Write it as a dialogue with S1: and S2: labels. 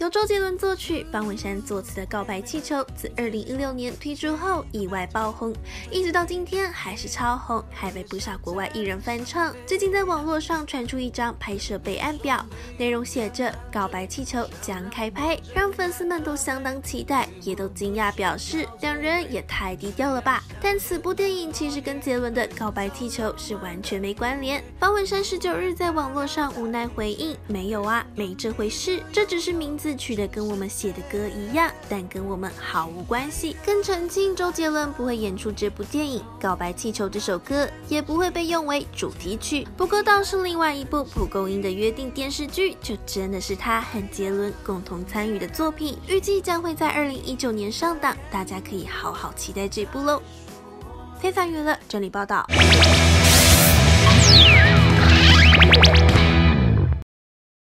S1: 由周杰伦作曲、方文山作词的《告白气球》，自2016年推出后意外爆红，一直到今天还是超红，还被不少国外艺人翻唱。最近在网络上传出一张拍摄备案表，内容写着《告白气球》将开拍，让粉丝们都相当期待，也都惊讶表示两人也太低调了吧。但此部电影其实跟杰伦的《告白气球》是完全没关联。方文山十九日在网络上无奈回应：“没有啊，没这回事，这只是名字。”自取的跟我们写的歌一样，但跟我们毫无关系。更澄清，周杰伦不会演出这部电影，《告白气球》这首歌也不会被用为主题曲。不过倒是另外一部蒲公英的约定电视剧，就真的是他和杰伦共同参与的作品，预计将会在二零一九年上档，大家可以好好期待这部喽。非凡娱乐整理报道。